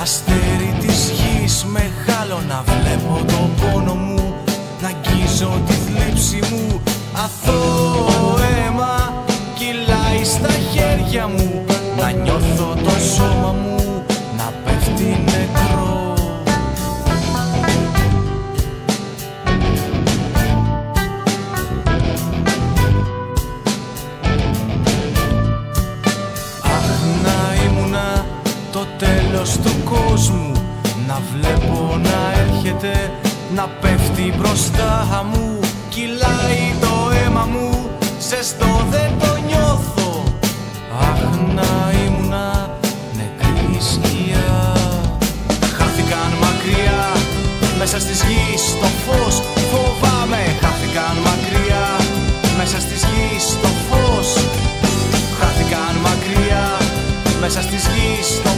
αστέρι της γης Μεγάλο να βλέπω το πόνο μου Να αγγίζω τη σκέψη μου. Αθώο αίμα στα χέρια μου. Να νιώθω το σώμα μου να πέφτει νεκρό. Αχ να ήμουνα το τέλος του κόσμου. Να βλέπω να έρχεται να πέφτει μπροστά μου κυλάει το αίμα μου Ζεστό δεν το νιώθω. Αχ να ήμουνα νεκρής σκιά. Χάθηκαν μακριά μέσα στις γης στο φως. Φοβάμαι χάθηκαν μακριά μέσα στις γης στο φως. Χάθηκαν μακριά μέσα στις γης στο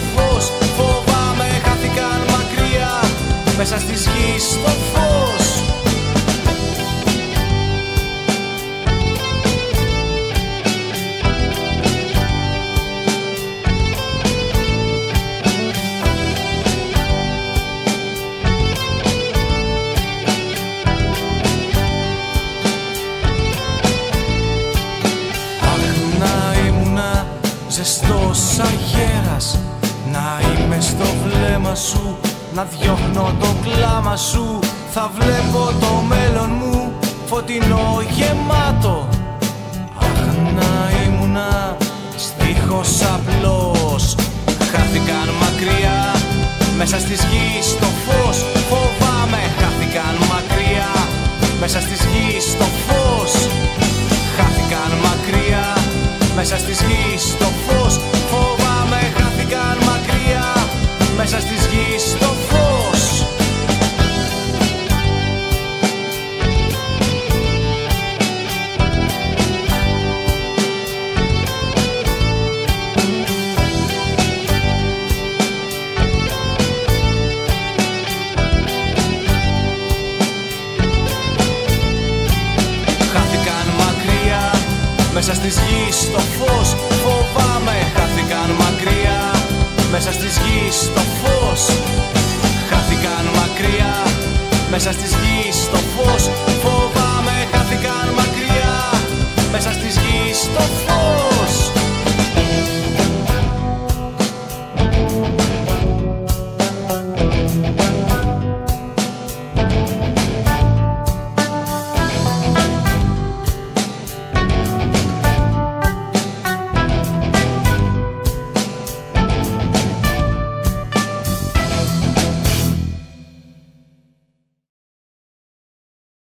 Να είμαι στο βλέμμα σου Να διώχνω το κλάμα σου. Θα βλέπω το μέλλον μου Φωτεινό γεμάτο. Αχ να ήμουνα Στίχος απλός. Χάθηκαν μακριά Μέσα στις γης στο φως. Φοβάμαι Χάθηκαν μακριά Μέσα στις γης στο φως. Χάθηκαν μακριά Μέσα στη γης Μέσα στις γη στο φως φοβάμαι. Χάθηκαν μακριά. Μέσα στις γης στο φως χάθηκαν μακριά. Μέσα στις γης στο φως φοβάμαι. Χάθηκαν μακριά. Μέσα στις γης το φως.